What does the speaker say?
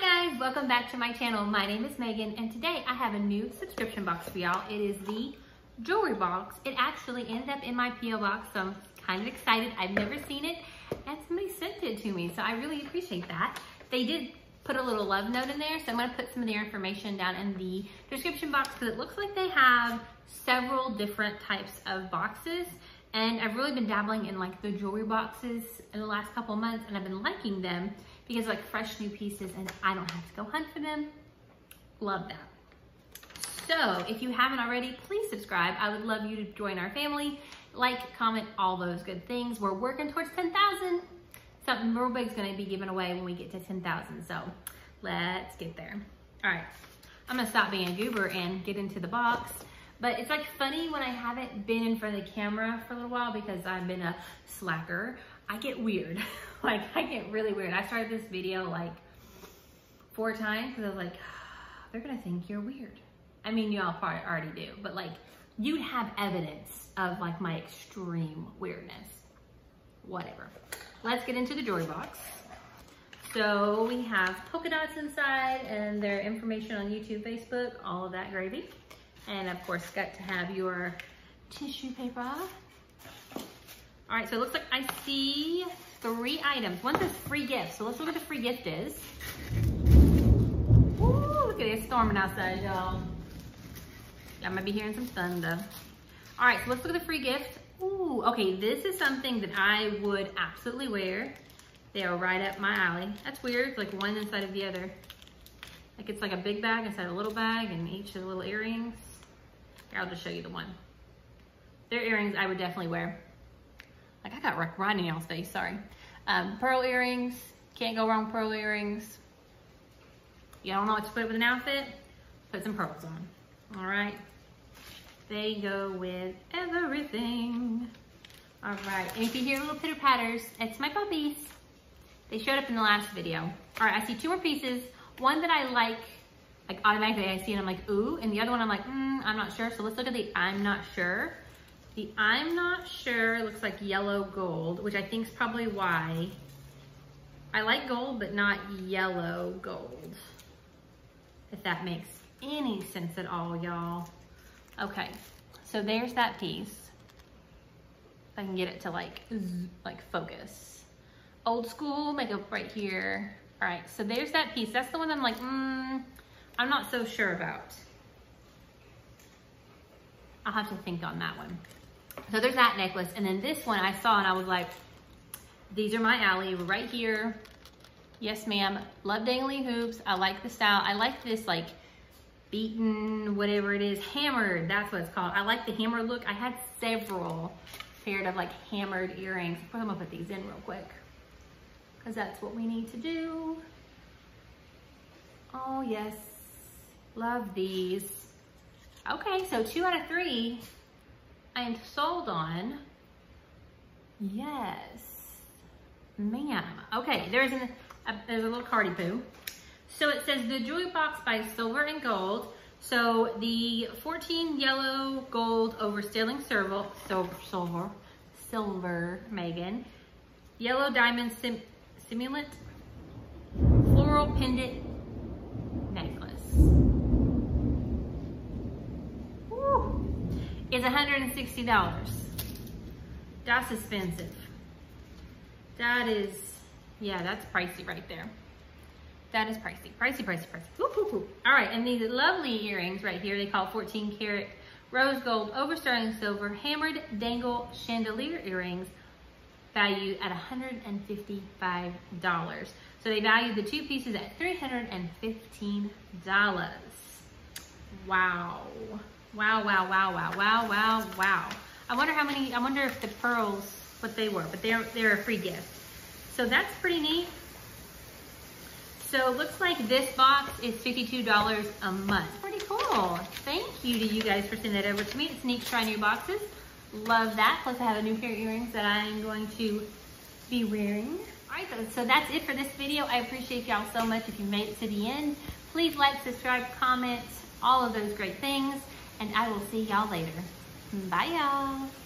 guys, welcome back to my channel. My name is Meagan and today I have a new subscription box for y'all. It is the jewelry box. It actually ended up in my P.O. box, so I'm kind of excited. I've never seen it and somebody sent it to me, so I really appreciate that. They did put a little love note in there, so I'm gonna put some of their information down in the description box because it looks like they have several different types of boxes and I've really been dabbling in like the jewelry boxes in the last couple months and I've been liking them because like fresh new pieces and I don't have to go hunt for them. Love that. So if you haven't already, please subscribe. I would love you to join our family. Like, comment, all those good things. We're working towards 10,000. Something real big is gonna be given away when we get to 10,000. So let's get there. All right, I'm gonna stop being a goober and get into the box. But it's like funny when I haven't been in front of the camera for a little while because I've been a slacker. I get weird. like I get really weird. I started this video like four times because I was like, they're gonna think you're weird. I mean, y'all probably already do, but like you'd have evidence of like my extreme weirdness. Whatever. Let's get into the jewelry box. So we have polka dots inside and their information on YouTube, Facebook, all of that gravy. And of course, got to have your tissue paper all right, so it looks like I see three items. One says free gift. So let's look at the free gift is. Ooh, look at it, it's storming outside, y'all. I might be hearing some thunder. All right, so let's look at the free gift. Ooh, okay, this is something that I would absolutely wear. They are right up my alley. That's weird, it's like one inside of the other. Like it's like a big bag inside a little bag and each of the little earrings. I'll just show you the one. Their earrings I would definitely wear. Like I got riding y'all's face, sorry. Um, pearl earrings, can't go wrong with pearl earrings. You don't know what to put with an outfit? Put some pearls on, all right? They go with everything. All right, and if you hear little pitter patters, it's my puppies. They showed up in the last video. All right, I see two more pieces. One that I like, like automatically I see and I'm like, ooh, and the other one I'm like, mm, I'm not sure. So let's look at the I'm not sure. The I'm not sure looks like yellow gold, which I think is probably why. I like gold, but not yellow gold. If that makes any sense at all, y'all. Okay, so there's that piece. If I can get it to like, like focus. Old school makeup right here. All right, so there's that piece. That's the one I'm like, mm, I'm not so sure about. I'll have to think on that one. So there's that necklace. And then this one I saw and I was like, these are my alley right here. Yes, ma'am. Love dangly hoops. I like the style. I like this like beaten, whatever it is, hammered. That's what it's called. I like the hammer look. I had several paired of like hammered earrings. I'm gonna put these in real quick because that's what we need to do. Oh yes, love these. Okay, so two out of three I am sold on. Yes, ma'am. Okay, there's, an, a, there's a little cardi poo. So it says the jewelry box by Silver and Gold. So the 14 yellow gold over sterling silver, silver, silver, silver, Meagan. Yellow diamond sim, simulant, floral pendant is $160. That's expensive. That is, yeah, that's pricey right there. That is pricey, pricey, pricey, pricey. Whoop, whoop, whoop. All right, and these lovely earrings right here, they call 14 karat rose gold over sterling silver hammered dangle chandelier earrings valued at $155. So they valued the two pieces at $315. Wow. Wow, wow, wow, wow, wow, wow, wow. I wonder how many, I wonder if the pearls, what they were, but they're, they're a free gift. So that's pretty neat. So it looks like this box is $52 a month. Pretty cool. Thank you to you guys for sending that over to me. It's neat to try new boxes. Love that. Plus I have a new pair of earrings that I'm going to be wearing. All right, so that's it for this video. I appreciate y'all so much if you made it to the end. Please like, subscribe, comment, all of those great things and I will see y'all later. Bye y'all.